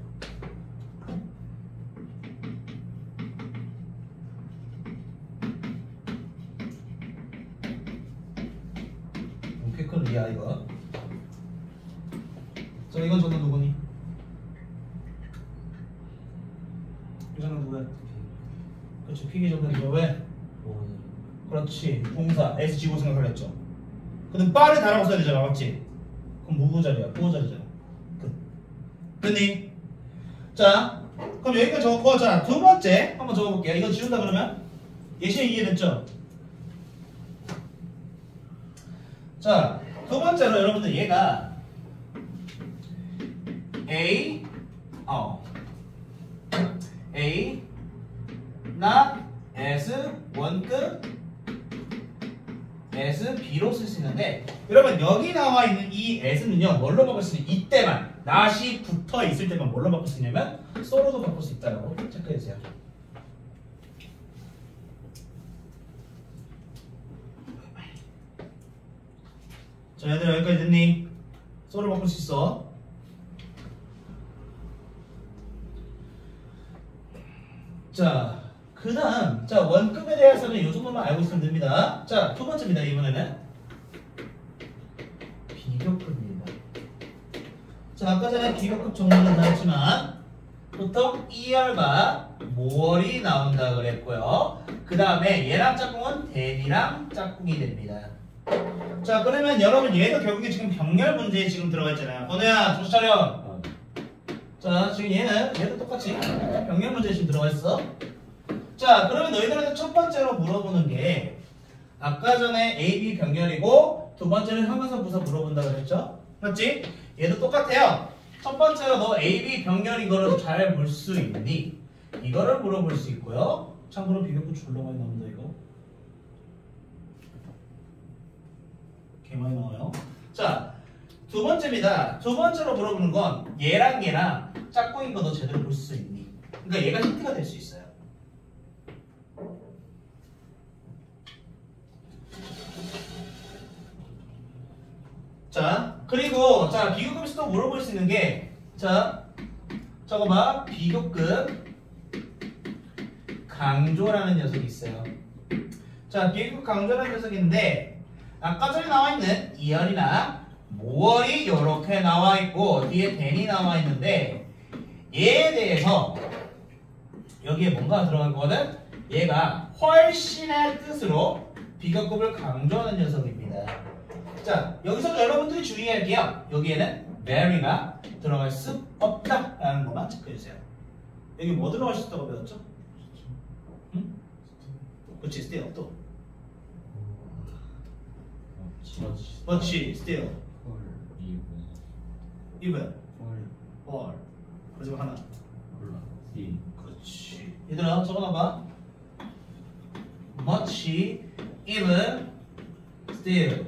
S 지고 생각을 했죠. 근데 빠를 달라고 써야 되잖아 맞지? 그럼 무부 자리야 부호 자리잖아. 끝. 됐니? 자 그럼 여기까지 적었고 자 두 번째 한번 적어볼게요. 이거 지운다 그러면 예시에 이해됐죠? 자, 두 번째로 여러분들 얘가 A, 어, A, 나 S 원급 S, B로 쓸 수 있는데 여러분 여기 나와 있는 이 S는요 뭘로 바꿀 수 있냐 이때만 not이 붙어 있을 때만 뭘로 바꿀 수 있냐면 솔로도 바꿀 수 있다고 체크해 주세요. 자 얘들아 여기까지 됐니? 솔로 바꿀 수 있어. 자, 그 다음, 자, 원급에 대해서는 이 정도만 알고 있으면 됩니다. 자, 두 번째입니다, 이번에는. 비교급입니다. 자, 아까 전에 비교급 정리는 나왔지만, 보통 2열과 모월이 나온다 그랬고요. 그 다음에 얘랑 짝꿍은 대비랑 짝꿍이 됩니다. 자, 그러면 여러분 얘도 결국에 지금 병렬 문제에 지금 들어가 있잖아요. 번호야, 정신 차려. 아, 자, 지금 얘는 얘도 똑같이 병렬 문제에 지금 들어가 있어. 자, 그러면 너희들한테 첫 번째로 물어보는 게 아까 전에 A, B 병렬이고 두 번째는 형용사 부사 물어본다 그랬죠? 맞지? 얘도 똑같아요. 첫 번째로 너 A, B 병렬 이거를 잘 볼 수 있니? 이거를 물어볼 수 있고요. 참고로 비교급 졸라 많이 나온다 이거. 개 많이 나와요. 자, 두 번째입니다. 두 번째로 물어보는 건 얘랑 얘랑 짝꿍인 거 너 제대로 볼 수 있니? 그러니까 얘가 힌트가 될 수 있어요. 자, 그리고 자 비교급에서 또 물어볼 수 있는 게 자, 저거 봐 비교급 강조라는 녀석이 있어요. 자, 비교급 강조라는 녀석인데 아까 전에 나와 있는 이열이나 모월이 이렇게 나와 있고 뒤에 댄이 나와 있는데 얘에 대해서 여기에 뭔가 들어갈 거거든? 얘가 훨씬의 뜻으로 비교급을 강조하는 녀석입니다. 자, 여기서 여러분들이 주의할게요. 여기에는 very가 들어갈 수 없다 라는 것만 체크해주세요. 여기 뭐 들어갈 수 있다고 배웠죠? 응? 그렇지, still 또. 맞지. 그렇지, 헐. 이고 even, 헐. or. 마지막 하나. 그렇지. 얘들아, 적어놔봐. much, even, still,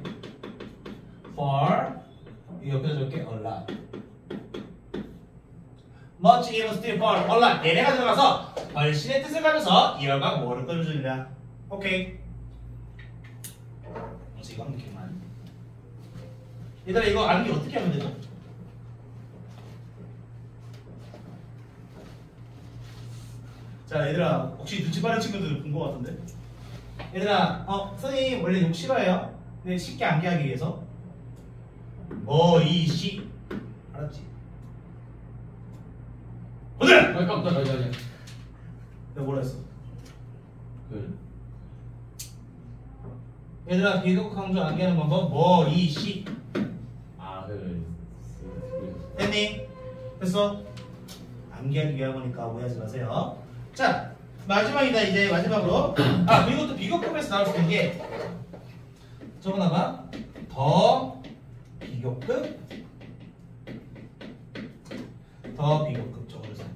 far. 이 옆에다 적게 a lot. much, still, far, a lot. 얘네가 들어가서 훨씬의 뜻을 가져서 이열과 뭐를 끌어주리라. 오케이. 그래서 이거 기만. 얘들아, 이거 암기 어떻게 하면 되죠? 자 얘들아 혹시 눈치 빠른 친구들 본 것 같은데 얘들아 어 선생님 원래 욕 싫어해요 근데 쉽게 암기하기 위해서 뭐이시 알았지? 오늘 아 깜짝이야. 아니, 아니. 내가 뭐라 했어 그 얘들아 비교급 강조 암기하는 방법 뭐이시 아, 그 그- 됐니? 됐어? 암기하기 위한 거니까 오해하지 마세요 자 마지막이다 이제 마지막으로 아 그리고 또 비교급에서 나올 수 있는 게 적어놔봐 더 비교급 더 비교급 적어주세요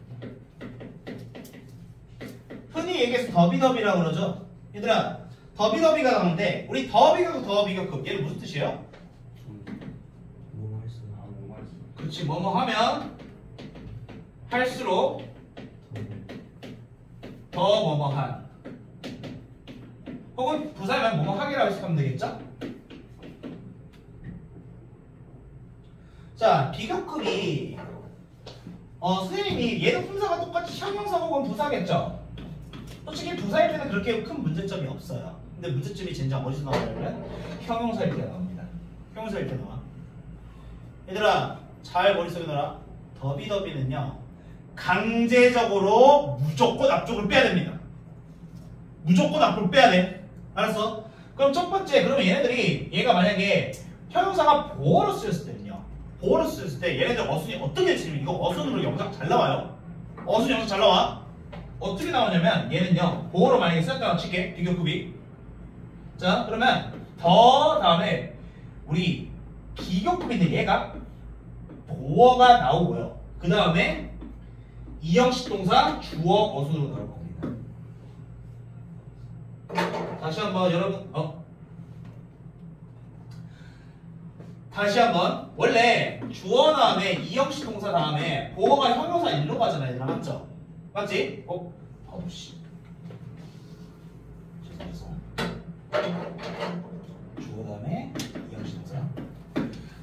흔히 얘기해서 더비더비라고 그러죠 얘들아 더비더비가 나오는데 우리 더비교급 더비교급 얘는 무슨 뜻이에요? 뭐 아. 그렇지 뭐뭐 하면 할수록 더 뭐뭐한 혹은 부사면 뭐뭐 하기라고 해석하면 되겠죠? 자 비교급이 어 선생님이 얘도 품사가 똑같이 형용사 혹은 부사겠죠? 솔직히 부사일 때는 그렇게 큰 문제점이 없어요. 근데 문제점이 진짜 어디서 나오냐면 형용사일 때 나옵니다. 형용사일 때 나와. 얘들아 잘 머릿속에 넣어라. 더비더비는요 강제적으로 무조건 앞쪽을 빼야 됩니다. 무조건 앞으로 빼야 돼. 알았어? 그럼 첫 번째 그러면 얘네들이 얘가 만약에 형용사가 보어로 쓰였을 때는요 보어로 쓰였을 때 얘네들 어순이 어떻게 치면 이거 어순으로 영상 잘 나와요 어순 영상 잘 나와 어떻게 나오냐면 얘는요 보어로 만약에 썼다고 칠게 비교급이 자 그러면 더 다음에 우리 비교급인데 얘가 보어가 나오고요. 그 다음에 이형식 동사 주어 어순으로 나올 겁니다. 다시 한번 여러분 어 다시 한번 원래 주어 다음에 이형식 동사 다음에 보어가 형용사 일로 가잖아요. 얘들아 맞죠? 맞지? 어? 아우 씨. 죄송해서 주어 다음에 이형식 동사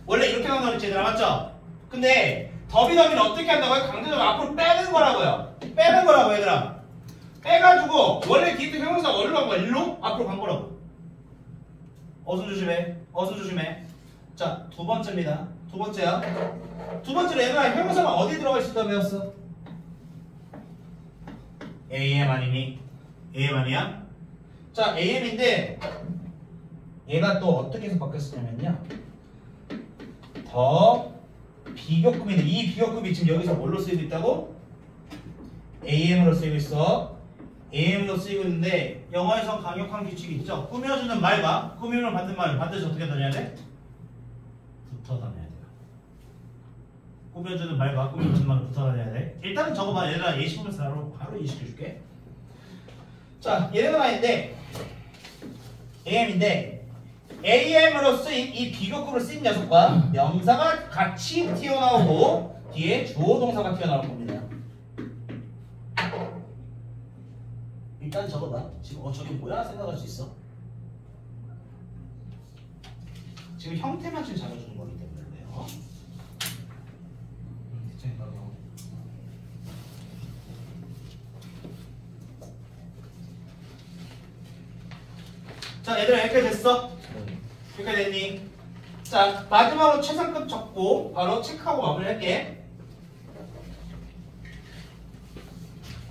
원래 이렇게 가는 거지 얘들아 맞죠? 근데 더비더비는 어떻게 한다고요? 강제적으로 앞으로 빼는 거라고요. 빼는 거라고 얘들아. 빼가지고 원래 뒤에 형용사 어디로 간 거야? 일로? 앞으로 간 거라고. 어순 조심해. 어순 조심해. 자, 두 번째입니다. 두 번째야. 두 번째로 얘들아 형용사가 어디 들어가 있었다 배웠어? AM 아니니? AM 아니야? 자, AM인데 얘가 또 어떻게 해서 바뀌었냐면요. 더 비교급인데 이 비교급이 지금 여기서 뭘로 쓰이고 있다고? AM으로 쓰이고 있어. AM으로 쓰이고 있는데 영어에서 강력한 규칙이 있죠. 꾸며주는 말과 꾸미면 받는 말 반드시 어떻게 다녀야 돼? 붙어 다녀야 돼요. 꾸며주는 말과 받는 말은 붙어 다녀야 돼. 일단은 저거만 얘들아 예시 보면서 바로, 바로 예시해줄게. 자, 얘네가 나인데 AM인데 AM으로 쓰인 이 비교급으로 녀석과 명사가 같이 튀어나오고 뒤에 주어 동사가 튀어나올 겁니다. 일단 적어봐. 지금 어 저게 뭐야 생각할 수 있어. 지금 형태만 지금 잡아주는 거기 자 얘들아 여기까지 됐어? 여기까지 됐니? 자 마지막으로 최상급 적고 바로 체크하고 마무리할게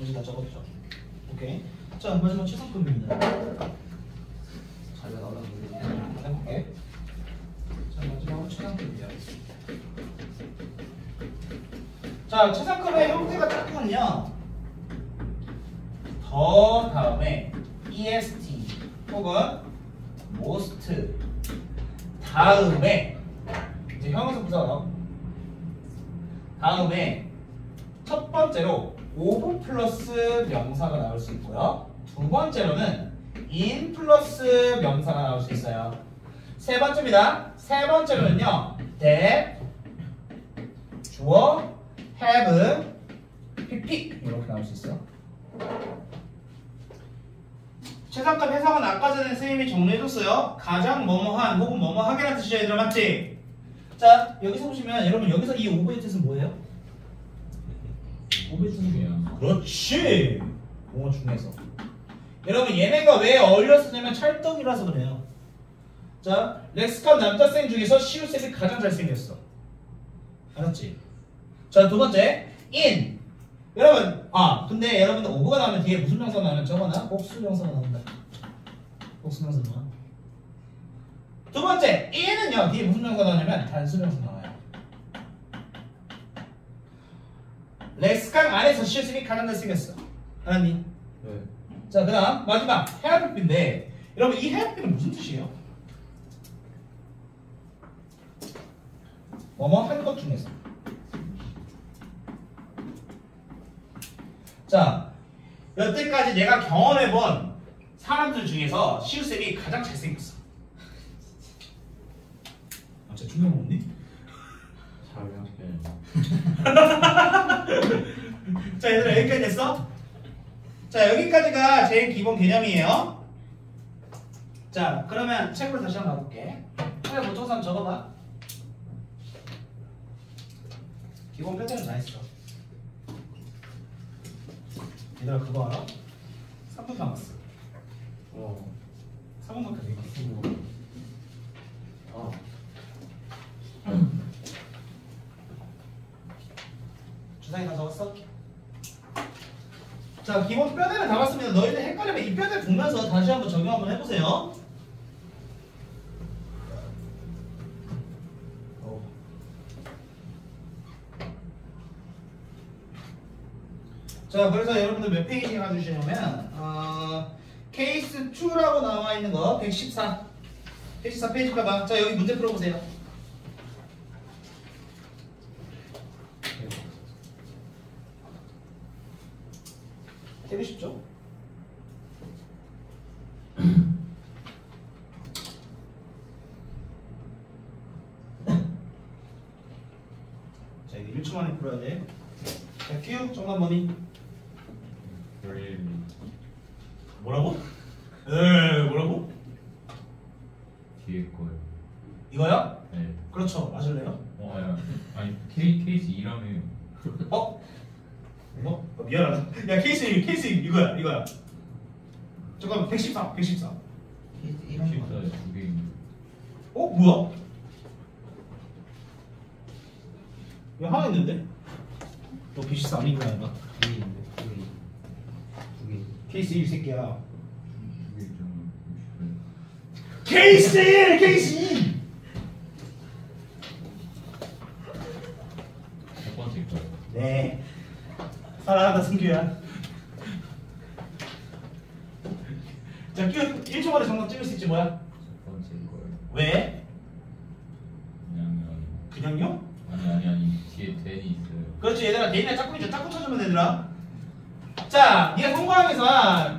어디 다 적었죠? 오케이 자 마지막 최상급입니다 잘 나오는 해볼게 자 마지막으로 최상급이야 자 최상급의 형태가 조금은요 더 다음에 est 혹은 most 다음에 이제 형용사 부사가 다음에 첫 번째로 over 플러스 명사가 나올 수 있고요. 두 번째로는 in 플러스 명사가 나올 수 있어요. 세 번째입니다. 세 번째로는요. that 주어 have pp 이렇게 나올 수 있어요. 최상급 해석은 아까 전에 선생님이 정리해줬어요. 가장 뭐뭐한 혹은 뭐뭐하게라는 뜻이야 얘들아 맞지? 자 여기서 보시면 여러분 여기서 이 오브의 뜻은 뭐예요? 오브의 뜻은 뭐야? 그렇지! 공어 중에서 여러분 얘네가 왜 어울려 쓰냐면 찰떡이라서 그래요. 자 렉스컵 남자생 중에서 시우색이 가장 잘생겼어. 알았지? 자 두 번째 in 여러분, 아, 근데 여러분들 오브가 나오면 뒤에 무슨 명사 나오면 저거나 복수 명사가 나온다. 복수 명사 나와. 두 번째, 이는요 뒤에 무슨 명사 나오냐면 단수 명사 나와요. 렉스강 안에서 실습이 가장 잘생겼어. 알았니? 네. 자, 그 다음 마지막 help인데 여러분 이 help는 무슨 뜻이에요? 뭐뭐 한 것 중에서. 자, 여태까지 내가 경험해본 사람들 중에서 시우쌤이 가장 잘생겼어. 아, 진짜 충격 먹니? 자, 얘들아 여기까지 됐어? 자, 여기까지가 제일 기본 개념이에요. 자, 그러면 책으로 다시 한번 가볼게. 책에 보통상 적어봐. 기본 패턴은 다 했어. 얘들아 그거 알아? 3분 남았어. 어. 3분 밖에 안 남았어. 아. 주사위 다 적었어? 자, 기본 뼈대를 다 봤습니다. 너희들 헷갈리면 이 뼈대 보면서 다시 한번 적용 한번 해보세요. 어. 자, 그래서 여러분들 몇 페이지 가주시냐면 어, 케이스 2라고 나와 있는 거 114. 페이지 4 페이지 봐봐. 자 여기 문제 풀어보세요. 되게 쉽죠? 자 이거 1초 만에 풀어야 돼. 자 큐 정답 뭐니? 열 뭐라고? 에 뭐라고? 뒤에 거요. 이거야? 네. 그렇죠. 맞을래요? 어, 아니, 아니 케이, 케이스 2라며. 어? 뭐? 어, 미안하다. 야 케이스 케이스 이거야 이거야. 잠깐만 114 114. 이런 거 14에 두개 있는. 어 뭐야? 왜 하나 있는데? 너114 아닌 거야 이거? 두개 있는데 두개 두개 케이스 1 새끼야. 케이스 1 케이스 2. 첫 번째 거. 네. 사랑한다 승규야. 자, 큐 1초 만에 정답 찍을 수 있지 뭐야? 첫 번째 거요. 왜? 그냥요. 그냥요? 아니 아니 아니 뒤에 댄이 있어요. 그렇지 얘들아 대인의 짝꿍이죠 짝꿍 찾으면 되더라 자 네가 성공하기 위해서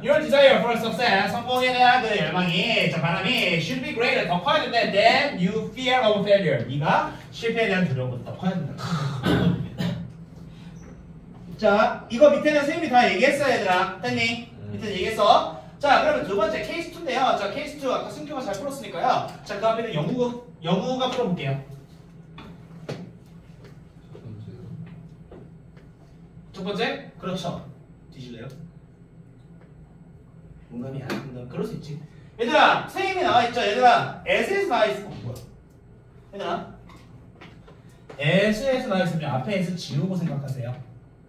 your desire for success 성공에 대한 그 열망이 자 바람이 should be greater 더 커야 된다 than you fear of failure. 네가 실패에 대한 두려움보다 더 커야 된다. 자 이거 밑에는 선생님이 다 얘기했어 얘들아. 했니? 밑에 얘기했어? 자 그러면 두 번째 케이스 2인데요. 자 케이스 2 아까 승규가 잘 풀었으니까요. 자 그 앞에는 영우가 영우가 풀어볼게요. 첫 번째? 그렇죠. 뒤질래요? 농담이야. 농담. 그럴 수 있지. 얘들아, 선생님이 나와 있죠. 얘들아, 나와 있어. 어, 뭐야? 얘들아, S에서 나와 있으면 앞에 S 지우고 생각하세요.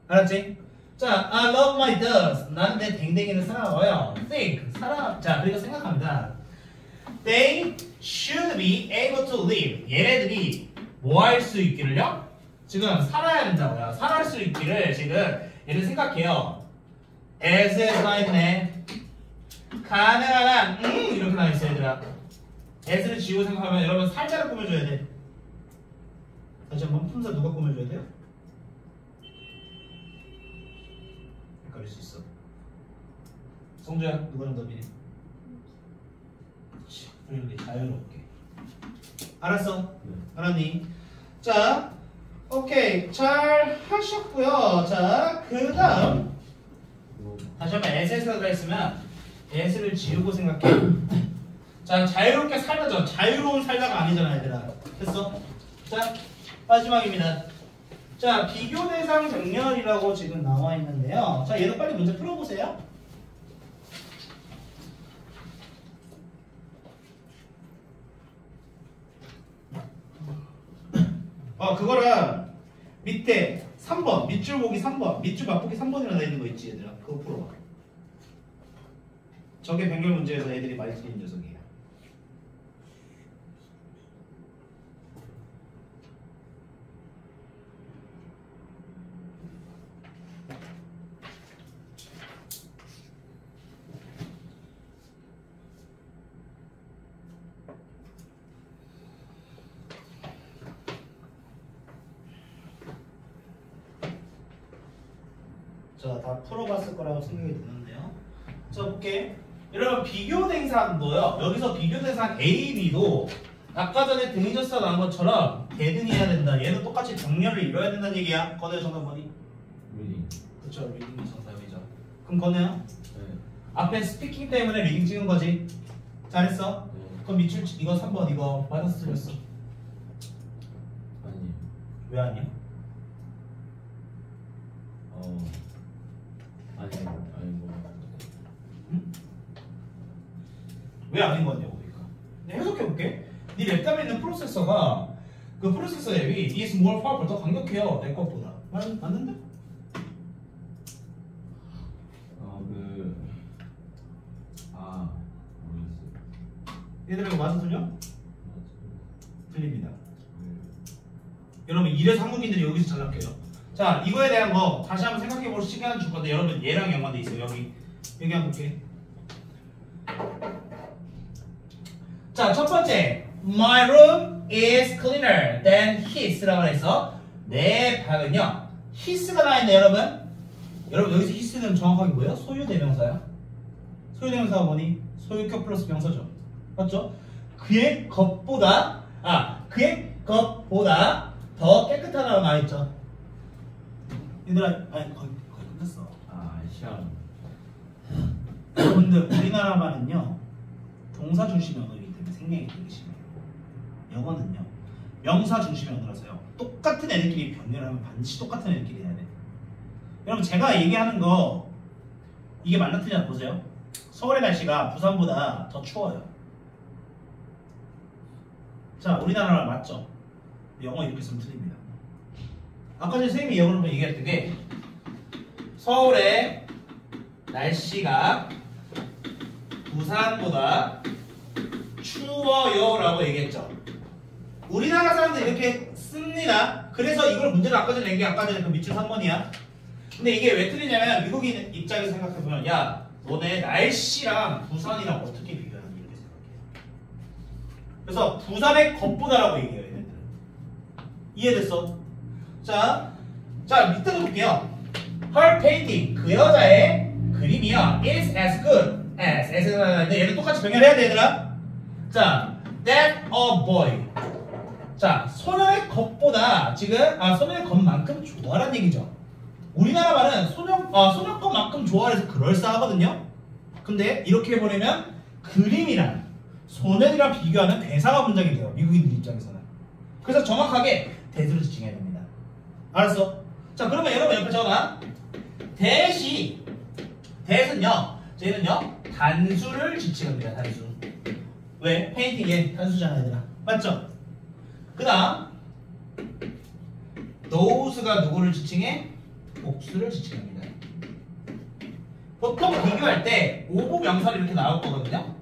알았지? 자, I love my dogs. 나는 내 댕댕이를 사랑해요. Think, 사랑. 자, 그리고 생각합니다. They should be able to live. 얘네들이 뭐 할 수 있기를요? 지금 살아야 된다고요. 살아할 수 있기를 지금 얘를 생각해요. S에서 나와 있네. 가능한 한, 음 이렇게 나와 있어 얘들아. S를 지우고 생각하면 여러분 살자를 꾸며줘야 돼. 다시 한번 품사 누가 꾸며줘야 돼요? 헷갈릴 수 있어. 성주야 누가 정답이니? 그렇지. 자유롭게. 알았어? 알았니? 자, 오케이 잘 하셨고요. 자, 그 다음 다시 한번 S에서 들어있으면 S를 지우고 생각해. 자, 자유롭게 살다죠. 자유로운 살다가 아니잖아, 얘들아. 됐어? 자, 마지막입니다. 자, 비교 대상 정렬이라고 지금 나와 있는데요. 자, 얘도 빨리 문제 풀어보세요. 어, 그거랑 밑에 3번, 밑줄 보기 3번, 밑줄 맛보기 3번이라고 나 있는 거 있지, 얘들아. 그거 풀어봐. 저게 변결 문제에서 애들이 많이 틀린 녀석이에요. 자, 다 풀어봤을 거라고 생각이 드는데요. 자, 볼게. 여러분, 비교 대상도요. 여기서 비교 대상 A, B도 아까 전에 등접에서 나온 것처럼 대등해야 된다. 얘도 똑같이 병렬을 이뤄야 된다는 얘기야. 건우야 정답 뭐니? reading. 그쵸, reading이 정답이죠. 그럼 건우야? 네. 앞에 speaking 때문에 reading 찍은 거지. 잘했어. 네. 그럼 밑줄 이거 3번 이거 맞았어 틀렸어. 아니. 왜 아니야? 어. 아니 아니 뭐. 왜 아닌 거냐고 그러니까. 내가 해석해 볼게. 네 랩담에 있는 프로세서가 그 프로세서 앱이 is more powerful 더 강력해요 내 것보다. 맞, 맞는데? 어그 아. 모르겠어요. 얘들아 이거 틀려? 맞아요. 틀립니다. 네. 여러분 이래서 한국인들이 여기서 전락해요. 자 이거에 대한 거 다시 한번 생각해 볼 시간 줄 건데 여러분 얘랑 연관돼 있어요 여기 여기 한번 볼게. 자, 첫 번째. My room is cleaner than his라고 해서 내 방은요. his가 나있네 여러분. 여러분 여기서 his는 정확하게 뭐예요? 소유 대명사야. 소유 대명사가 뭐니? 소유격 플러스 명사죠. 맞죠? 그의 것보다 아 그의 것보다 더 깨끗하다고 말했죠. 얘들아, 아니 거의 거의 끝났어. 아 시험 근데 우리나라만은요 동사 중심 언어이 되게 심해요. 영어는요 명사 중심 언어라서요 똑같은 애들끼리 병렬하면 반드시 똑같은 애들끼리 해야 돼. 여러분 제가 얘기하는 거 이게 맞나 틀리나 보세요. 서울의 날씨가 부산보다 더 추워요. 자 우리나라 말 맞죠? 영어 이렇게 쓰면 틀립니다. 아까 전에 선생님이 영어로 얘기했던 게 서울의 날씨가 부산보다 추워요라고 얘기했죠. 우리나라 사람들 이렇게 씁니다. 그래서 이걸 문제를 아까 전에 낸게 아까 전에 그 밑줄 3번이야. 근데 이게 왜 틀리냐면 미국인 입장에서 생각해보면 야 너네 날씨랑 부산이랑 어떻게 비교하니 이렇게 생각해. 그래서 부산의 것보다라고 얘기해요 얘네들은. 이해됐어? 자, 자 밑에도 볼게요. Her painting 그 여자의 그림이요 is as good as 나는데 얘는 똑같이 병렬해야 돼 얘들아. 자, that a boy. 자, 소녀의 것보다 지금 아 소녀의 것만큼 좋아라는 얘기죠. 우리나라 말은 소녀 아 소녀 것만큼 좋아해서 그럴싸하거든요. 근데 이렇게 해버리면 그림이랑 소년이랑 비교하는 대사가 문장이 돼요. 미국인들 입장에서는. 그래서 정확하게 대상을 지칭해야 됩니다. 알았어? 자, 그러면 여러분 옆에 적어놔. 대시 대는요. 쟤는요. 단수를 지칭합니다. 단수. 왜? painting이 단수잖아, 얘들아. 맞죠? 그 다음 those가 누구를 지칭해? 복수를 지칭합니다. 보통 비교할 때 오부 명사를 이렇게 나올 거거든요.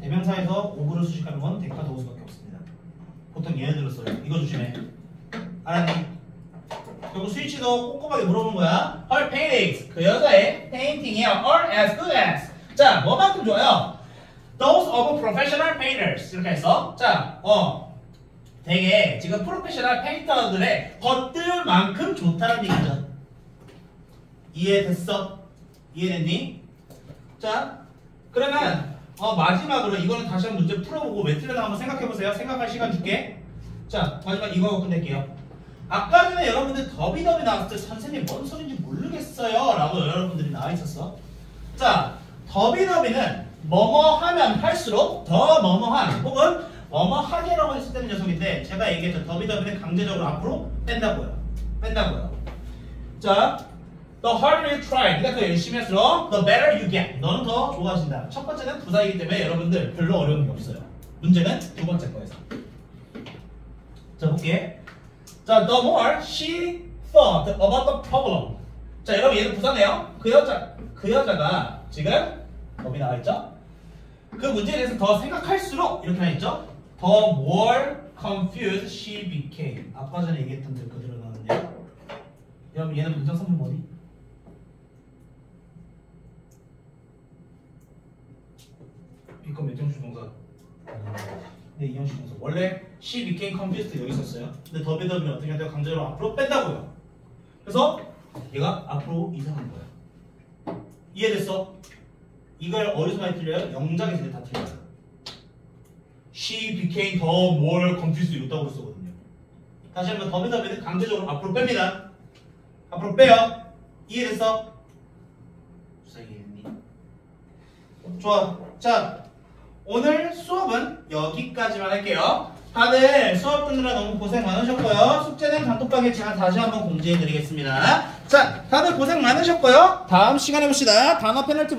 대명사에서 오부를 수식하는 건 대가 도우스밖에 없습니다. 보통 예를 들었어요. 이거 조심해. 알았니? 그리고 스위치도 꼼꼼하게 물어보는 거야. Her paintings. 그 여자의 페인팅이요. Are as good as. 자, 뭐만큼 좋아요? Those of professional painters. 이렇게 해서. 자, 어. 되게 지금 프로페셔널 페인터들의 것들만큼 좋다는 얘기죠. 이해됐어? 이해됐니? 자, 그러면 어, 마지막으로 이거는 다시 한번 문제 풀어보고 왜 틀렸나 한번 생각해보세요. 생각할 시간 줄게. 자, 마지막 이거 끝낼게요. 아까 전에 여러분들 더비더비 나왔을 때 선생님 뭔 소린지 모르겠어요 라고 여러분들이 나와 있었어. 자, 더비더비는 뭐뭐 하면 할수록 더 뭐뭐한 혹은 뭐뭐 하게라고 했을 때는 녀석인데 제가 얘기했죠. 더비더비는 강제적으로 앞으로 뺀다고요. 뺀다고요. 자, The harder you try, 네가 더 열심히 할수록 the better you get. 너는 더 좋아진다. 첫 번째는 부사이기 때문에 여러분들 별로 어려운 게 없어요. 문제는 두 번째 거에서. 자, 볼게. 자, the more she thought about the problem. 자, 여러분 얘는 부사네요. 그 여자, 그 여자가 지금 법이 나와 있죠? 그 문제에 대해서 더 생각할수록 이렇게 나와 있죠? The more confused she became. 아까 전에 얘기했던 데 그대로 나오는데요. 여러분 얘는 문장 선문 뭐니? 비건 몇 형식 동사? 네, 이형식 동사. 원래 she became confused 여기 있었어요. 근데 더비더비는 어떻게 한다고 강제로 앞으로 뺀다고요. 그래서 얘가 앞으로 이상한 거야. 이해됐어? 이걸 어디서 많이 틀려요? 영작에서 다 틀려요. She became the more confused 이렇다고 쓰거든요. 다시 한번 더비더비는 강제적으로 앞으로 뺍니다. 앞으로 빼요. 이해됐어? 이해했니? 좋아. 자, 오늘 수업은 여기까지만 할게요. 다들 수업 듣느라 너무 고생 많으셨고요. 숙제는 단톡방에 제가 다시 한번 공지해 드리겠습니다. 자, 다들 고생 많으셨고요. 다음 시간에 봅시다. 단어 페널티